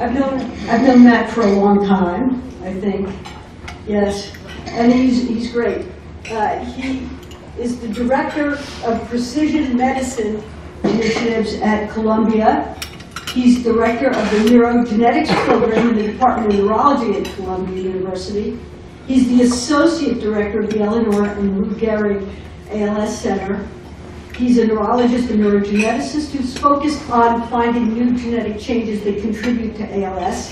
I've known, I've known Matt for a long time, I think, yes, and he's, he's great. Uh, He is the Director of Precision Medicine Initiatives at Columbia. He's Director of the Neurogenetics Program in the Department of Neurology at Columbia University. He's the Associate Director of the Eleanor and Lou Gehrig ALS Center. He's a neurologist and neurogeneticist who's focused on finding new genetic changes that contribute to ALS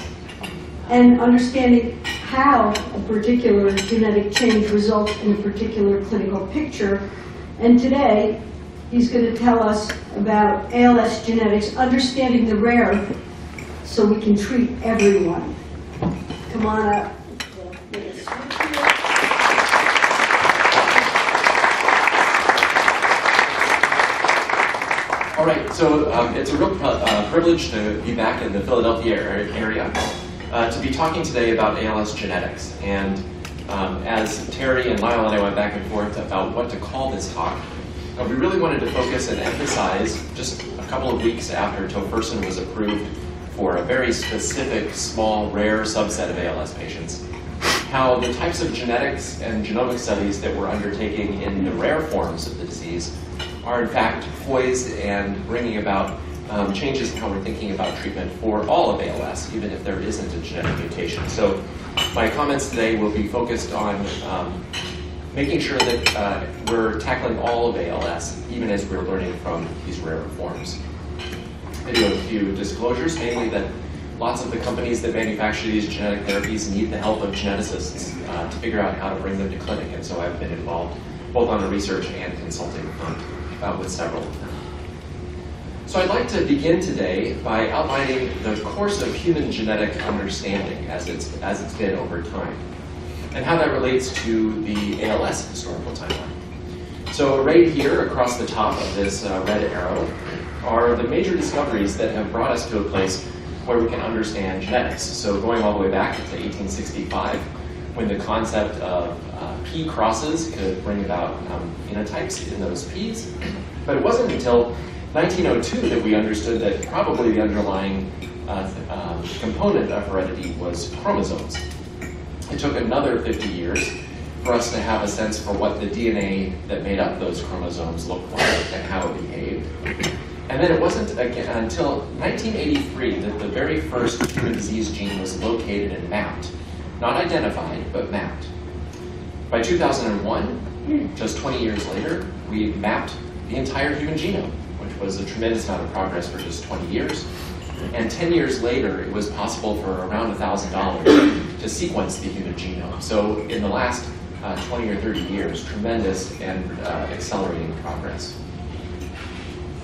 and understanding how a particular genetic change results in a particular clinical picture. And today, he's going to tell us about ALS genetics, understanding the rare so we can treat everyone. Come on up. Right, so um, it's a real uh, privilege to be back in the Philadelphia area uh, to be talking today about ALS genetics. And um, as Terry and Lyle and I went back and forth about what to call this talk, uh, we really wanted to focus and emphasize just a couple of weeks after tofersen was approved for a very specific, small, rare subset of ALS patients, how the types of genetics and genomic studies that we're undertaking in the rare forms of the disease are in fact poised and bringing about um, changes in how we're thinking about treatment for all of ALS, even if there isn't a genetic mutation. So my comments today will be focused on um, making sure that uh, we're tackling all of ALS, even as we're learning from these rare forms. I do have a few disclosures, namely that lots of the companies that manufacture these genetic therapies need the help of geneticists uh, to figure out how to bring them to clinic, and so I've been involved both on the research and consulting front uh, with several of them. So I'd like to begin today by outlining the course of human genetic understanding as it's, as it's been over time, and how that relates to the ALS historical timeline. So right here across the top of this uh, red arrow are the major discoveries that have brought us to a place where we can understand genetics. So going all the way back to 1865, when the concept of uh, pea crosses could bring about um, phenotypes in those peas. But it wasn't until 1902 that we understood that probably the underlying uh, um, component of heredity was chromosomes. It took another 50 years for us to have a sense for what the DNA that made up those chromosomes looked like and how it behaved. And then it wasn't again, until 1983 that the very first human disease gene was located and mapped. Not identified, but mapped. By 2001, just 20 years later, we mapped the entire human genome, which was a tremendous amount of progress for just 20 years. And 10 years later, it was possible for around $1,000 to sequence the human genome. So in the last uh, 20 or 30 years, tremendous and uh, accelerating progress.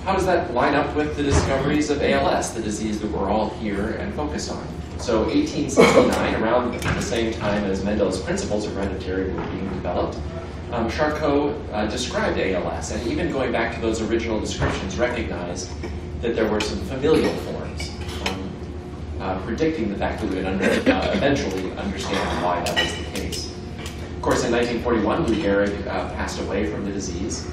How does that line up with the discoveries of ALS, the disease that we're all here and focused on? So 1869, around the same time as Mendel's principles of hereditary were being developed, um, Charcot uh, described ALS, and even going back to those original descriptions, recognized that there were some familial forms, um, uh, predicting the fact that we would under, uh, eventually understand why that was the case. Of course, in 1941, Lou Gehrig uh, passed away from the disease.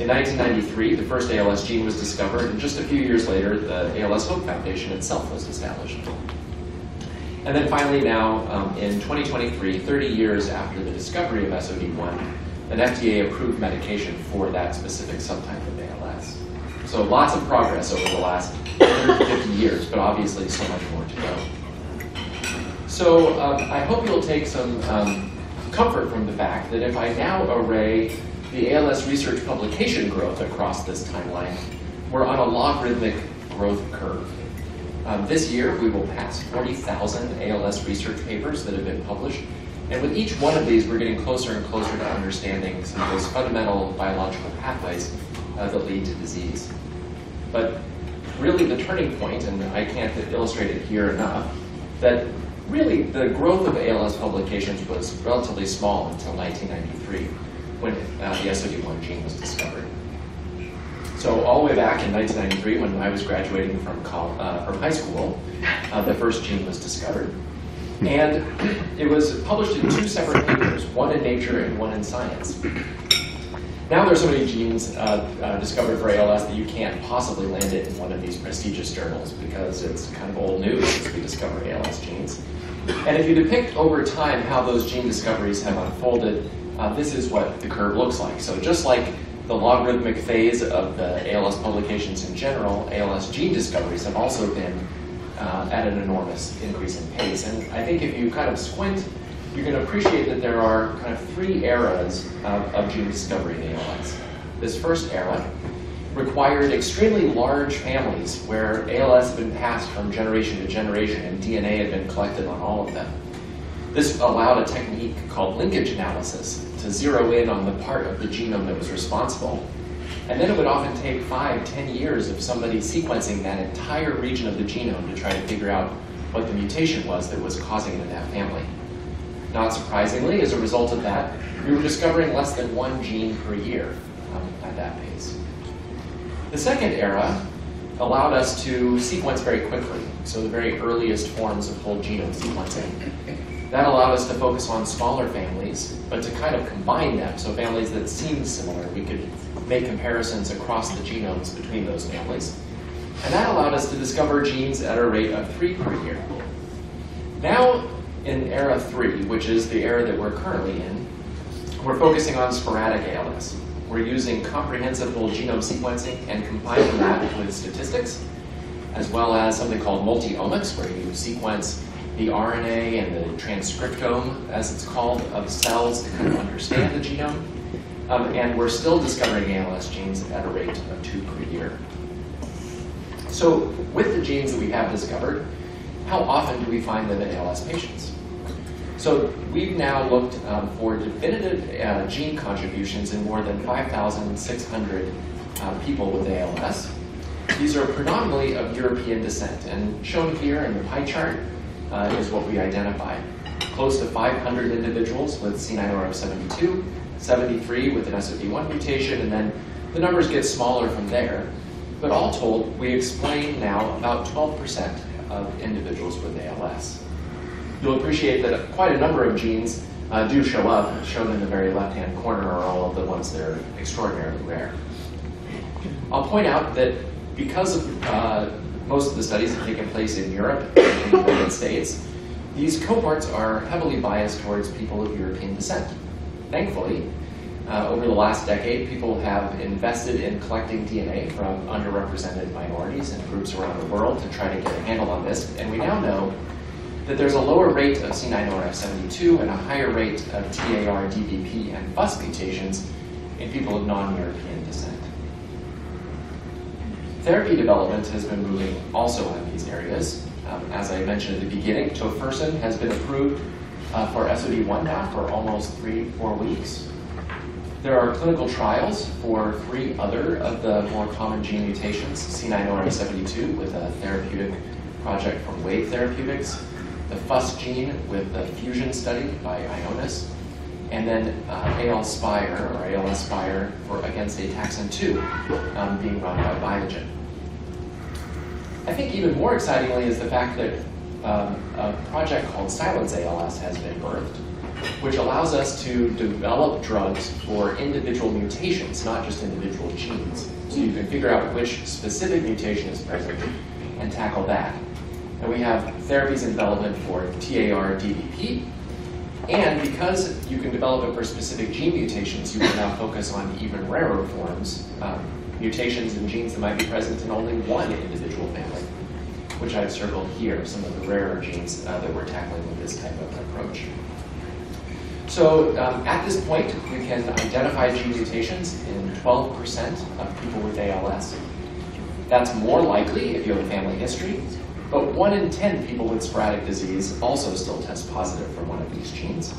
In 1993, the first ALS gene was discovered, and just a few years later, the ALS Hope Foundation itself was established. And then finally now, um, in 2023, 30 years after the discovery of SOD1, an FDA-approved medication for that specific subtype of ALS. So lots of progress over the last 150 years, but obviously so much more to go. So um, I hope you'll take some um, comfort from the fact that if I now array the ALS research publication growth across this timeline, we're on a logarithmic growth curve. Um, this year, we will pass 40,000 ALS research papers that have been published. And with each one of these, we're getting closer and closer to understanding some of those fundamental biological pathways uh, that lead to disease. But really the turning point, and I can't illustrate it here enough, that really the growth of ALS publications was relatively small until 1993, when uh, the SOD1 gene was discovered. So all the way back in 1993, when I was graduating from, uh, from high school, uh, the first gene was discovered. And it was published in two separate papers, one in Nature and one in Science. Now there's so many genes uh, uh, discovered for ALS that you can't possibly land it in one of these prestigious journals because it's kind of old news as we discover ALS genes. And if you depict over time how those gene discoveries have unfolded, uh, this is what the curve looks like. So just like the logarithmic phase of the ALS publications in general, ALS gene discoveries have also been uh, at an enormous increase in pace. And I think if you kind of squint, you can appreciate that there are kind of three eras of, of gene discovery in ALS. This first era required extremely large families where ALS had been passed from generation to generation and DNA had been collected on all of them. This allowed a technique called linkage analysis to zero in on the part of the genome that was responsible. And then it would often take five, ten years of somebody sequencing that entire region of the genome to try to figure out what the mutation was that was causing it in that family. Not surprisingly, as a result of that, we were discovering less than one gene per year um, at that pace. The second era allowed us to sequence very quickly, so the very earliest forms of whole genome sequencing. That allowed us to focus on smaller families, but to kind of combine them, so families that seemed similar, we could make comparisons across the genomes between those families. And that allowed us to discover genes at a rate of three per year. Now, in era three, which is the era that we're currently in, we're focusing on sporadic ALS. We're using comprehensive whole genome sequencing and combining that with statistics, as well as something called multi-omics, where you sequence the RNA and the transcriptome, as it's called, of cells to kind of understand the genome. Um, and we're still discovering ALS genes at a rate of two per year. So with the genes that we have discovered, how often do we find them in ALS patients? So we've now looked um, for definitive uh, gene contributions in more than 5,600 uh, people with ALS. These are predominantly of European descent, and shown here in the pie chart uh, is what we identified. Close to 500 individuals with C9orf72, 73 with an SOD1 mutation, and then the numbers get smaller from there. But all told, we explain now about 12% of individuals with ALS. You'll appreciate that quite a number of genes uh, do show up. Shown in the very left-hand corner are all of the ones that are extraordinarily rare. I'll point out that because of, uh, most of the studies have taken place in Europe and the United States, these cohorts are heavily biased towards people of European descent. Thankfully, uh, over the last decade, people have invested in collecting DNA from underrepresented minorities and groups around the world to try to get a handle on this, and we now know that there's a lower rate of C9orf72 and a higher rate of TARDBP, and FUS mutations in people of non-European descent. Therapy development has been moving also in these areas. Um, as I mentioned at the beginning, tofersen has been approved uh, for SOD1 now for almost three, four weeks. There are clinical trials for three other of the more common gene mutations, C9orf72 with a therapeutic project from Wave Therapeutics, the FUS gene with the fusion study by Ionis, and then uh, AL-SPIRE or ALS-SPIRE for against ataxin-2 um, being run by Biogen. I think even more excitingly is the fact that um, a project called Silence ALS has been birthed, which allows us to develop drugs for individual mutations, not just individual genes. So you can figure out which specific mutation is present and tackle that. And we have therapies in development for TARDBP. And because you can develop it for specific gene mutations, you can now focus on even rarer forms, um, mutations in genes that might be present in only one individual family, which I've circled here, some of the rarer genes uh, that we're tackling with this type of approach. So um, at this point, we can identify gene mutations in 12% of people with ALS. That's more likely if you have a family history, but one in 10 people with sporadic disease also still test positive for one of these genes.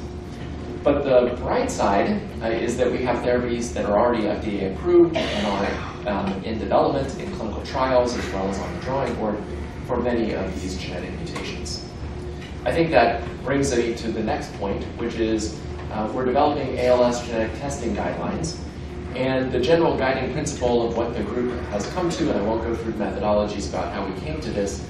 But the bright side uh, is that we have therapies that are already FDA approved and are um, in development in clinical trials as well as on the drawing board for many of these genetic mutations. I think that brings me to the next point, which is uh, we're developing ALS genetic testing guidelines. And the general guiding principle of what the group has come to, and I won't go through methodologies about how we came to this,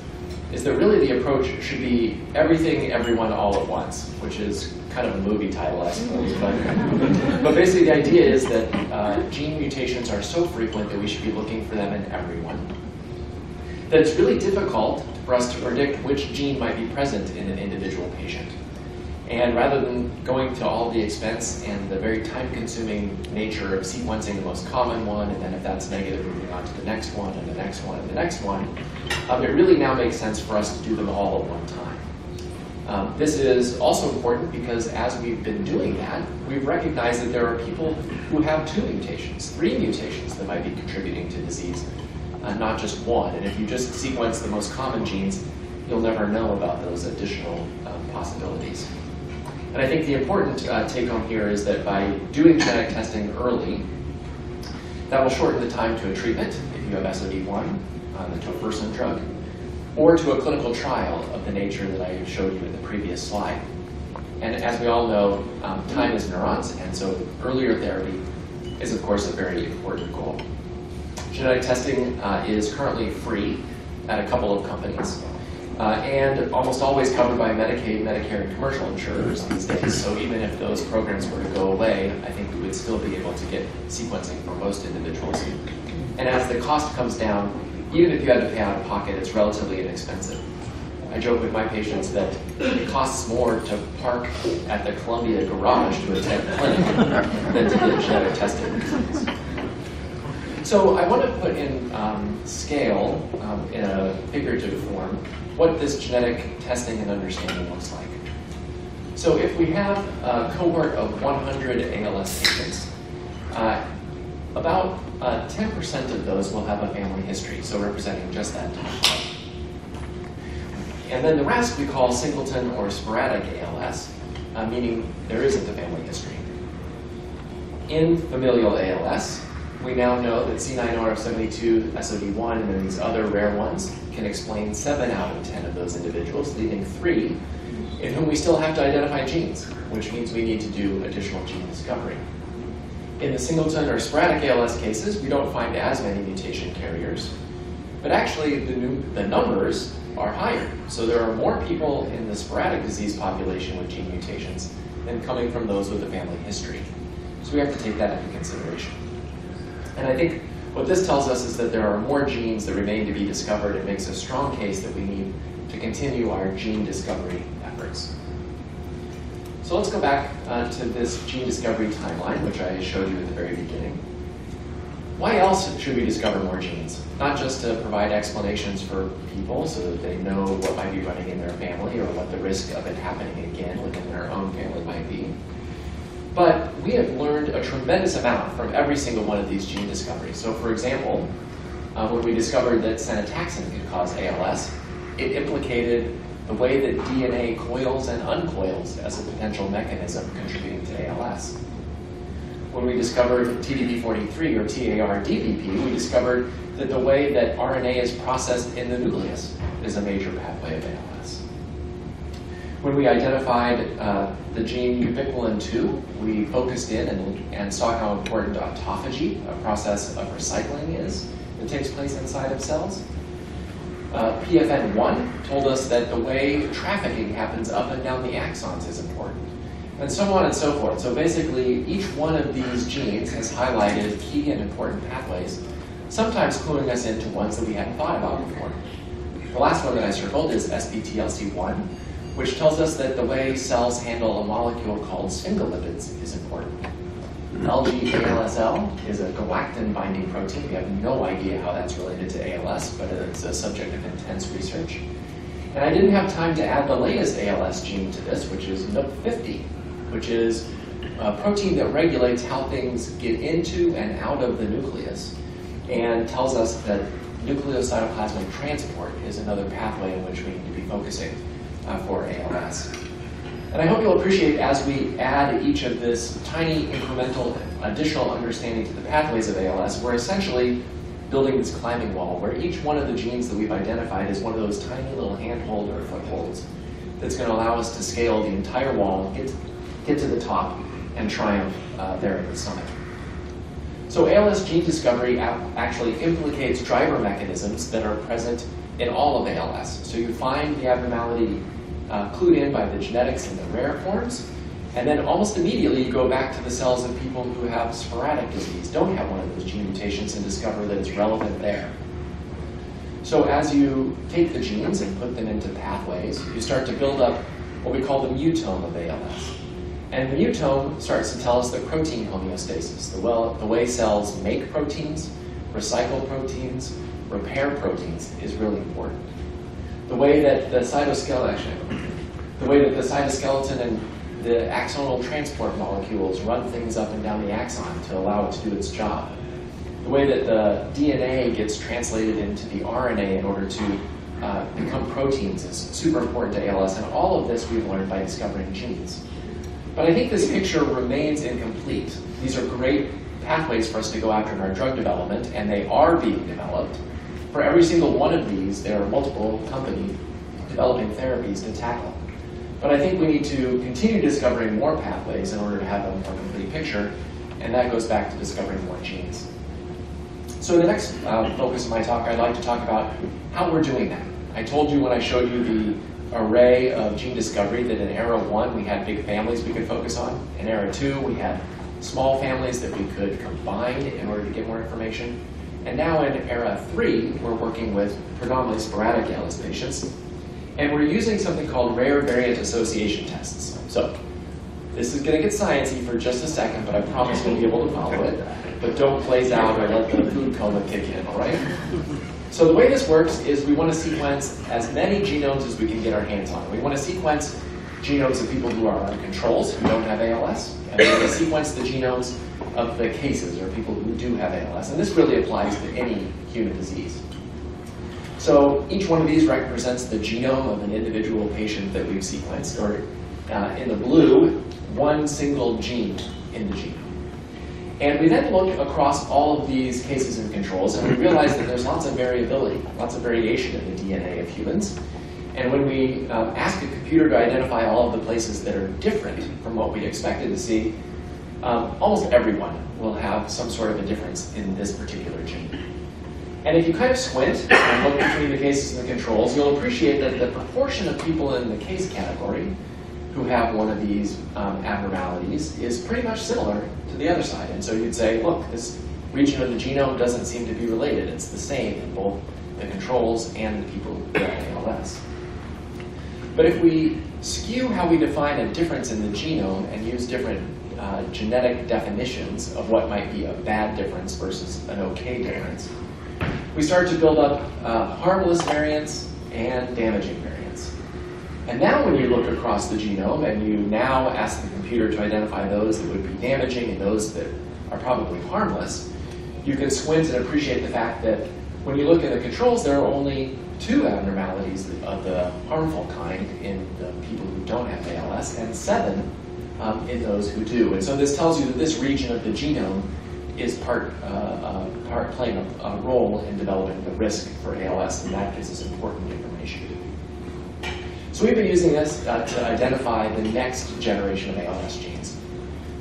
is that really the approach should be everything, everyone, all at once, which is kind of a movie title, I suppose. But, but basically, the idea is that uh, gene mutations are so frequent that we should be looking for them in everyone. That it's really difficult for us to predict which gene might be present in an individual patient. And rather than going to all the expense and the very time-consuming nature of sequencing the most common one, and then if that's negative, moving on to the next one, and the next one, and the next one, um, it really now makes sense for us to do them all at one time. Um, this is also important because as we've been doing that, we've recognized that there are people who have two mutations, three mutations that might be contributing to disease, uh, not just one. And if you just sequence the most common genes, you'll never know about those additional um, possibilities. And I think the important uh, take home here is that by doing genetic testing early, that will shorten the time to a treatment if you have SOD1, uh, the tofersen drug, or to a clinical trial of the nature that I showed you in the previous slide. And as we all know, um, time is neurons, and so earlier therapy is, of course, a very important goal. Genetic testing uh, is currently free at a couple of companies, uh, and almost always covered by Medicaid, Medicare, and commercial insurers these days. So even if those programs were to go away, I think we would still be able to get sequencing for most individuals. And as the cost comes down, even if you had to pay out of pocket, it's relatively inexpensive. I joke with my patients that it costs more to park at the Columbia garage to attend clinic than to get genetic testing. So I want to put in um, scale, um, in a figurative form, what this genetic testing and understanding looks like. So if we have a cohort of 100 ALS patients, uh, about 10% uh, of those will have a family history, so representing just that type. And then the rest we call singleton or sporadic ALS, uh, meaning there isn't a family history. In familial ALS, we now know that C9orf72, SOD1, and then these other rare ones can explain 7 out of 10 of those individuals, leaving 3 in whom we still have to identify genes, which means we need to do additional gene discovery. In the singleton or sporadic ALS cases, we don't find as many mutation carriers, but actually the, new, the numbers are higher. So there are more people in the sporadic disease population with gene mutations than coming from those with a family history. So we have to take that into consideration. And I think what this tells us is that there are more genes that remain to be discovered. It makes a strong case that we need to continue our gene discovery efforts. So let's go back uh, to this gene discovery timeline, which I showed you at the very beginning. Why else should we discover more genes? Not just to provide explanations for people so that they know what might be running in their family or what the risk of it happening again within their own family might be. But we have learned a tremendous amount from every single one of these gene discoveries. So for example, uh, when we discovered that senataxin could cause ALS, it implicated the way that DNA coils and uncoils as a potential mechanism contributing to ALS. When we discovered TDP43 or TAR-DBP, we discovered that the way that RNA is processed in the nucleus is a major pathway of ALS. When we identified uh, the gene ubiquilin-2, we focused in and, and saw how important autophagy, a process of recycling is, that takes place inside of cells. Uh, PFN1 told us that the way trafficking happens up and down the axons is important, and so on and so forth. So basically, each one of these genes has highlighted key and important pathways, sometimes cluing us into ones that we hadn't thought about before. The last one that I circled is SPTLC1, which tells us that the way cells handle a molecule called sphingolipids is important. LGALSL is a galectin-binding protein. We have no idea how that's related to ALS, but it's a subject of intense research. And I didn't have time to add the latest ALS gene to this, which is NUP50, which is a protein that regulates how things get into and out of the nucleus and tells us that nucleocytoplasmic transport is another pathway in which we need to be focusing uh, for ALS. And I hope you'll appreciate as we add each of this tiny incremental additional understanding to the pathways of ALS, we're essentially building this climbing wall where each one of the genes that we've identified is one of those tiny little handhold or footholds that's going to allow us to scale the entire wall, get, get to the top, and triumph uh, there at the summit. So ALS gene discovery actually implicates driver mechanisms that are present in all of ALS. So you find the abnormality uh, clued in by the genetics in the rare forms, And then almost immediately, you go back to the cells of people who have sporadic disease, don't have one of those gene mutations, and discover that it's relevant there. So as you take the genes and put them into pathways, you start to build up what we call the mutome of ALS. And the mutome starts to tell us the protein homeostasis, the, well, the way cells make proteins, recycle proteins, repair proteins is really important. The way that the cytoskeleton, the way that the cytoskeleton and the axonal transport molecules run things up and down the axon to allow it to do its job. The way that the DNA gets translated into the RNA in order to uh, become proteins is super important to ALS, and all of this we've learned by discovering genes. But I think this picture remains incomplete. These are great pathways for us to go after in our drug development, and they are being developed. For every single one of these, there are multiple companies developing therapies to tackle. But I think we need to continue discovering more pathways in order to have a more complete picture, and that goes back to discovering more genes. So the next uh, focus of my talk, I'd like to talk about how we're doing that. I told you when I showed you the array of gene discovery that in era one we had big families we could focus on. In era two we had small families that we could combine in order to get more information. And now in era three, we're working with predominantly sporadic ALS patients. And we're using something called rare variant association tests. So this is going to get sciencey for just a second, but I promise we'll be able to follow it. But don't blaze out or let the food coma kick in, all right? So the way this works is we want to sequence as many genomes as we can get our hands on. We want to sequence genomes of people who are on controls, who don't have ALS, and we want to sequence the genomes of the cases, or people who do have ALS. And this really applies to any human disease. So each one of these represents the genome of an individual patient that we've sequenced, or uh, in the blue, one single gene in the genome. And we then look across all of these cases and controls, and we realize that there's lots of variability, lots of variation in the DNA of humans. And when we um, ask a computer to identify all of the places that are different from what we expected to see, um, almost everyone will have some sort of a difference in this particular gene. And if you kind of squint and look between the cases and the controls, you'll appreciate that the proportion of people in the case category who have one of these um, abnormalities is pretty much similar to the other side. And so you'd say, look, this region of the genome doesn't seem to be related. It's the same in both the controls and the people have ALS. But if we skew how we define a difference in the genome and use different uh, genetic definitions of what might be a bad difference versus an okay difference, we start to build up uh, harmless variants and damaging variants. And now when you look across the genome and you now ask the computer to identify those that would be damaging and those that are probably harmless, you can squint and appreciate the fact that when you look at the controls, there are only two abnormalities of the harmful kind in the people who don't have ALS and seven um, in those who do. And so this tells you that this region of the genome is part, uh, uh, part playing a, a role in developing the risk for ALS, and that gives us important information. So we've been using this uh, to identify the next generation of ALS genes.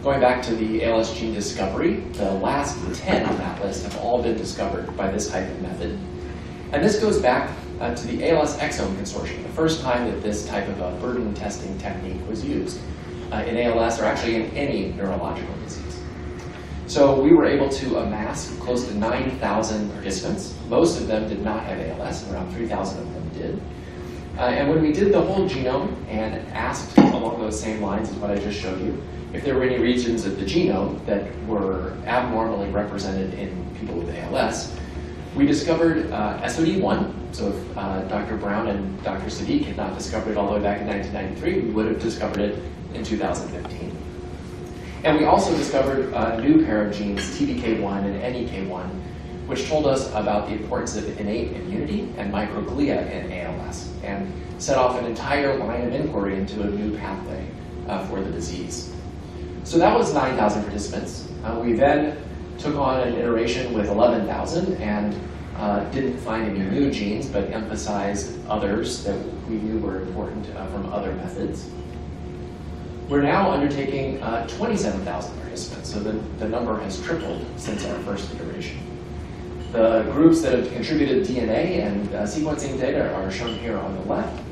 Going back to the ALS gene discovery, the last 10 on that list have all been discovered by this type of method. And this goes back uh, to the ALS Exome Consortium, the first time that this type of a burden testing technique was used uh, in ALS or actually in any neurological disease. So we were able to amass close to 9,000 participants. Most of them did not have ALS, around 3,000 of them did. Uh, and when we did the whole genome and asked along those same lines as what I just showed you, if there were any regions of the genome that were abnormally represented in people with ALS, we discovered uh, SOD1. So if uh, Dr. Brown and Dr. Siddique had not discovered it all the way back in 1993, we would have discovered it in 2015. And we also discovered a new pair of genes, TBK1 and NEK1, which told us about the importance of innate immunity and microglia in ALS, and set off an entire line of inquiry into a new pathway uh, for the disease. So that was 9,000 participants. Uh, we then took on an iteration with 11,000 and uh, didn't find any new genes, but emphasized others that we knew were important uh, from other methods. We're now undertaking uh, 27,000 participants, so the, the number has tripled since our first iteration. The groups that have contributed DNA and uh, sequencing data are shown here on the left.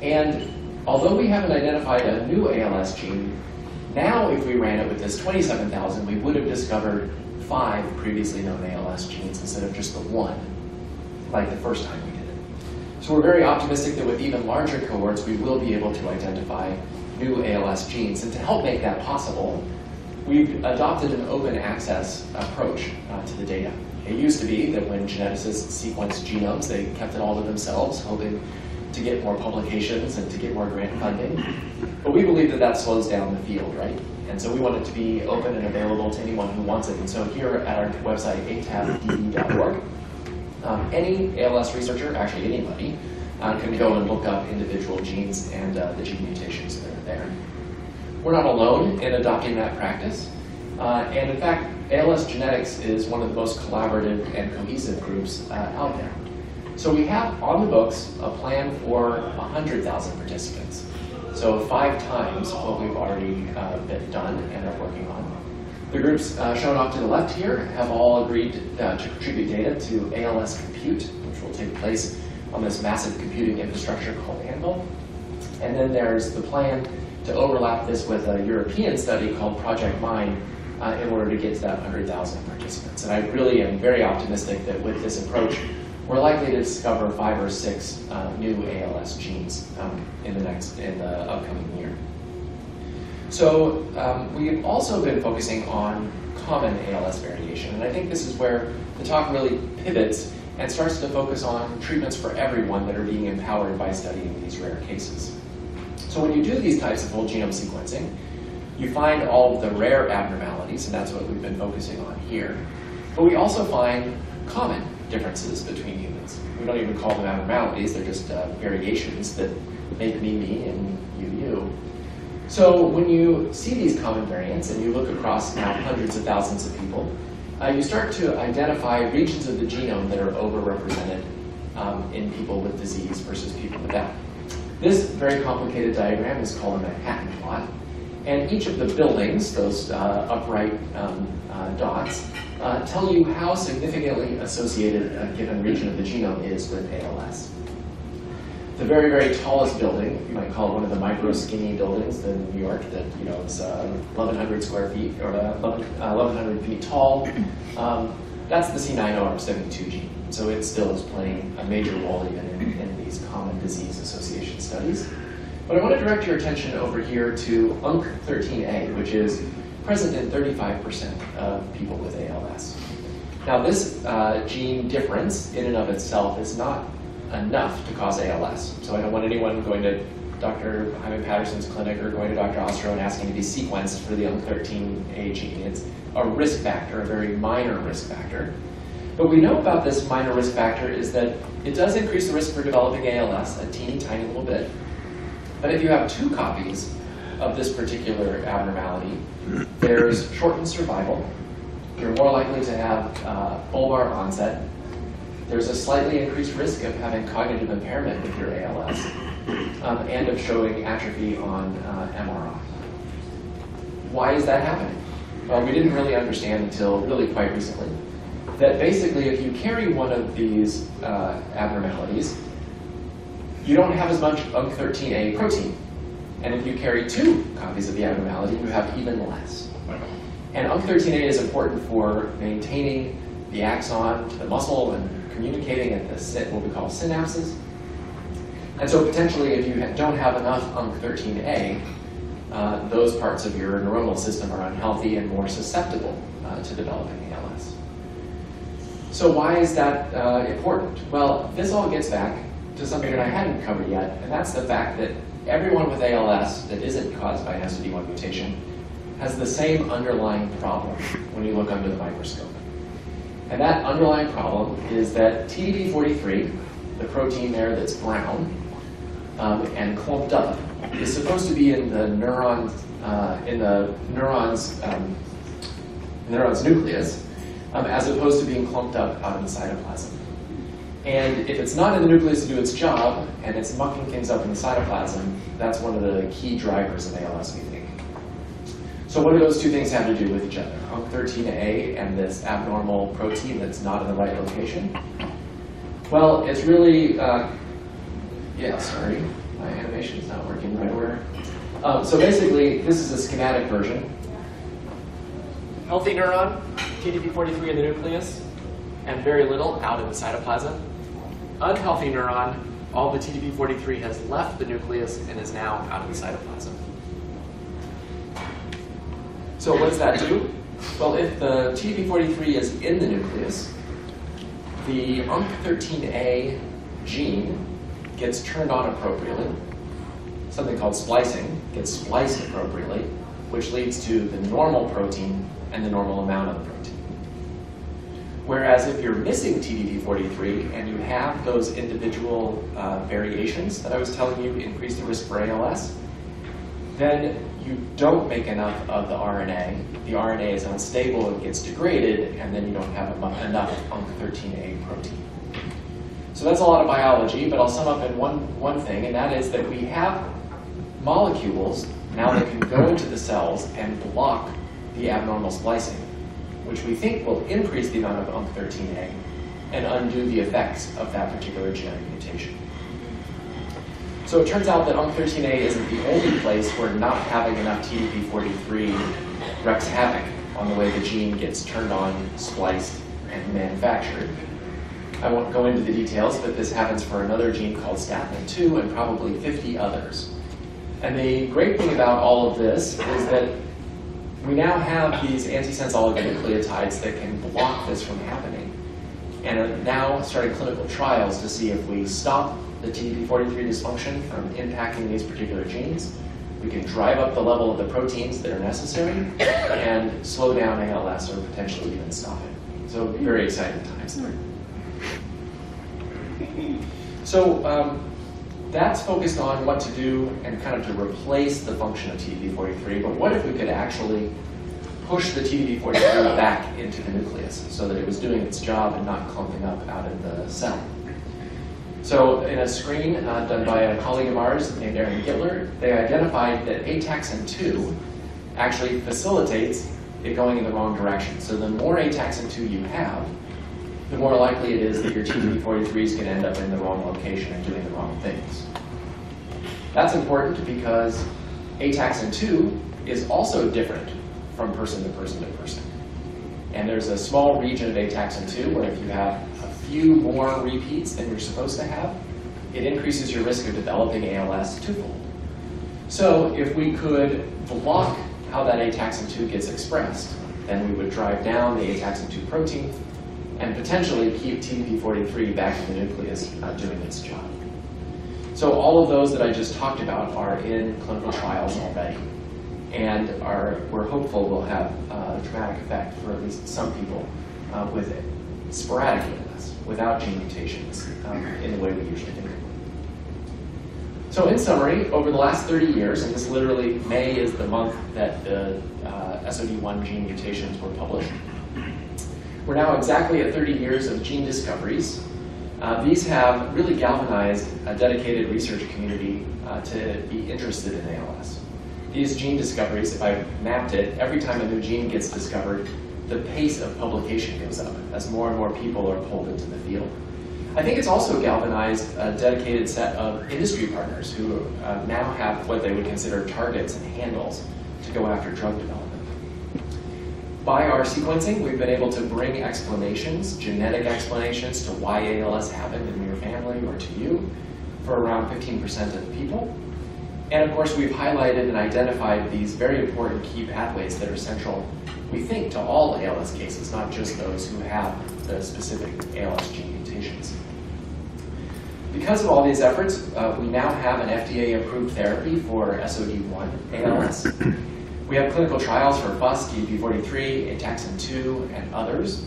And although we haven't identified a new ALS gene, Now, if we ran it with this 27,000, we would have discovered five previously known ALS genes instead of just the one, like the first time we did it. So we're very optimistic that with even larger cohorts, we will be able to identify new ALS genes. And to help make that possible, we've adopted an open access approach uh, to the data. It used to be that when geneticists sequenced genomes, they kept it all to themselves, hoping to get more publications and to get more grant funding. But we believe that that slows down the field, right? And so we want it to be open and available to anyone who wants it. And so here at our website, atabdd.org, um, any ALS researcher, actually anybody, uh, can go and look up individual genes and uh, the gene mutations that are there. We're not alone in adopting that practice. Uh, and in fact, ALS Genetics is one of the most collaborative and cohesive groups uh, out there. So we have on the books a plan for 100,000 participants. So five times what we've already uh, been done and are working on. The groups uh, shown off to the left here have all agreed uh, to contribute data to ALS Compute, which will take place on this massive computing infrastructure called AnVIL. And then there's the plan to overlap this with a European study called Project MinE uh, in order to get to that 100,000 participants. And I really am very optimistic that with this approach, we're likely to discover five or six uh, new ALS genes um, in the next, in the upcoming year. So um, we've also been focusing on common ALS variation, and I think this is where the talk really pivots and starts to focus on treatments for everyone that are being empowered by studying these rare cases. So when you do these types of whole genome sequencing, you find all of the rare abnormalities, and that's what we've been focusing on here. But we also find common differences between humans. We don't even call them abnormalities, they're just uh, variations that make me me and you you. So when you see these common variants and you look across now hundreds of thousands of people, uh, you start to identify regions of the genome that are overrepresented um, in people with disease versus people without. This very complicated diagram is called a Manhattan plot. And each of the buildings, those uh, upright um, uh, dots, uh, tell you how significantly associated a given region of the genome is with ALS. The very, very tallest building, you might call it one of the micro skinny buildings in New York that, you know, is uh, 1,100 square feet or uh, 11, uh, 1,100 feet tall. Um, that's the C9orf72 gene. So it still is playing a major role even in, in these common disease association studies. But I want to direct your attention over here to UNC13A, which is present in 35% of people with ALS. Now this uh, gene difference in and of itself is not enough to cause ALS. So I don't want anyone going to Dr. Heiman-Patterson's clinic or going to Dr. Ostro and asking to be sequenced for the UNC13A gene. It's a risk factor, a very minor risk factor. What we know about this minor risk factor is that it does increase the risk for developing ALS a teeny tiny little bit. But if you have two copies of this particular abnormality, there's shortened survival. You're more likely to have uh, bulbar onset. There's a slightly increased risk of having cognitive impairment with your ALS um, and of showing atrophy on uh, MRI. Why is that happening? Well, we didn't really understand until really quite recently that basically if you carry one of these uh, abnormalities, you don't have as much UNC13A protein. And if you carry two copies of the abnormality, you have even less. And UNC13A is important for maintaining the axon to the muscle and communicating at the what we call synapses. And so potentially if you don't have enough UNC13A, uh, those parts of your neuronal system are unhealthy and more susceptible uh, to developing ALS. So why is that uh, important? Well, this all gets back to something that I hadn't covered yet, and that's the fact that everyone with ALS that isn't caused by an SOD1 mutation has the same underlying problem when you look under the microscope. And that underlying problem is that TDP43, the protein there that's brown um, and clumped up, is supposed to be in the neuron, uh, in the neuron's, um, neuron's nucleus, um, as opposed to being clumped up out in the cytoplasm. And if it's not in the nucleus to do its job, and it's mucking things up in the cytoplasm, that's one of the key drivers of ALS, we think. So what do those two things have to do with each other? UNC13A and this abnormal protein that's not in the right location? Well, it's really, uh, yeah, sorry, my animation's not working right where. Um, so basically, this is a schematic version. Healthy neuron, TDP43 in the nucleus, and very little out in the cytoplasm. Unhealthy neuron, all the TDP43 has left the nucleus and is now out in the cytoplasm. So what does that do? Well, if the TDP43 is in the nucleus, the UNC13A gene gets turned on appropriately. Something called splicing gets spliced appropriately, which leads to the normal protein and the normal amount of the protein. Whereas if you're missing TDP43 and you have those individual uh, variations that I was telling you increase the risk for ALS, then you don't make enough of the RNA. The RNA is unstable, it gets degraded, and then you don't have enough UNC13A protein. So that's a lot of biology, but I'll sum up in one, one thing, and that is that we have molecules now that can go into the cells and block the abnormal splicing, which we think will increase the amount of UNC13A and undo the effects of that particular genetic mutation. So it turns out that UNC13A isn't the only place where not having enough TDP43 wreaks havoc on the way the gene gets turned on, spliced, and manufactured. I won't go into the details, but this happens for another gene called STATHMIN2 and probably 50 others. And the great thing about all of this is that we now have these antisense oligonucleotides that can block this from happening. And are now starting clinical trials to see if we stop the TDP43 dysfunction from impacting these particular genes, we can drive up the level of the proteins that are necessary and slow down ALS or potentially even stop it. So very exciting times. So um, that's focused on what to do and kind of to replace the function of TDP43, but what if we could actually push the TDP43 back into the nucleus so that it was doing its job and not clumping up out in the cell? So in a screen uh, done by a colleague of ours named Aaron Gitler, they identified that ataxin-2 actually facilitates it going in the wrong direction. So the more ataxin-2 you have, the more likely it is that your TDP43 is going to end up in the wrong location and doing the wrong things. That's important because ataxin-2 is also different from person to person to person. And there's a small region of ataxin-2 where if you have a few more repeats than you're supposed to have, it increases your risk of developing ALS twofold. So if we could block how that ataxin-2 gets expressed, then we would drive down the ataxin-2 protein and potentially keep TDP43 back in the nucleus uh, doing its job. So all of those that I just talked about are in clinical trials already and are, we're hopeful will have a dramatic effect for at least some people uh, with it, sporadic ALS, without gene mutations um, in the way we usually think. of So in summary, over the last 30 years, and this literally, May is the month that the uh, SOD1 gene mutations were published, we're now exactly at 30 years of gene discoveries. Uh, these have really galvanized a dedicated research community uh, to be interested in ALS. These gene discoveries, if I mapped it, every time a new gene gets discovered, the pace of publication goes up as more and more people are pulled into the field. I think it's also galvanized a dedicated set of industry partners who uh, now have what they would consider targets and handles to go after drug development. By our sequencing, we've been able to bring explanations, genetic explanations to why ALS happened in your family or to you for around 15% of people. And of course, we've highlighted and identified these very important key pathways that are central, we think, to all ALS cases, not just those who have the specific ALS gene mutations. Because of all these efforts, uh, we now have an FDA-approved therapy for SOD1 ALS. We have clinical trials for FUS, TDP43, Ataxin-2, and others.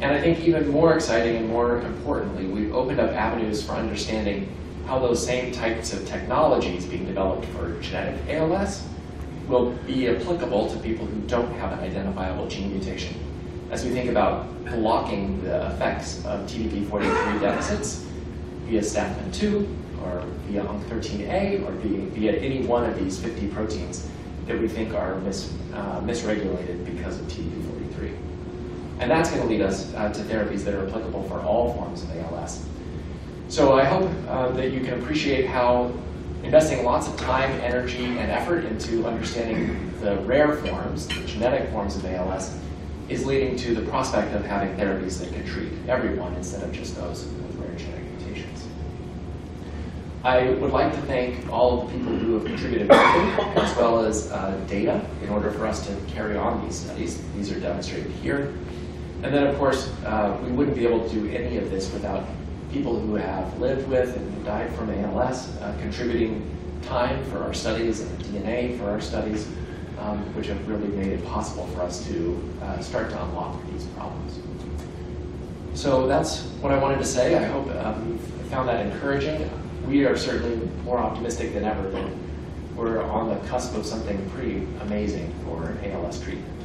And I think even more exciting and more importantly, we've opened up avenues for understanding how those same types of technologies being developed for genetic ALS will be applicable to people who don't have an identifiable gene mutation. As we think about blocking the effects of TDP43 deficits via STATHMIN2 or via UNC13A or via, via any one of these 50 proteins that we think are mis, uh, misregulated because of TDP43. And that's going to lead us uh, to therapies that are applicable for all forms of ALS. So I hope uh, that you can appreciate how investing lots of time, energy, and effort into understanding the rare forms, the genetic forms of ALS, is leading to the prospect of having therapies that can treat everyone instead of just those with rare genetic mutations. I would like to thank all of the people who have contributed as well as uh, data in order for us to carry on these studies. These are demonstrated here. And then, of course, uh, we wouldn't be able to do any of this without people who have lived with and died from ALS, uh, contributing time for our studies and DNA for our studies, um, which have really made it possible for us to uh, start to unlock these problems. So that's what I wanted to say. I hope um, you've found that encouraging. We are certainly more optimistic than ever that we're on the cusp of something pretty amazing for ALS treatment.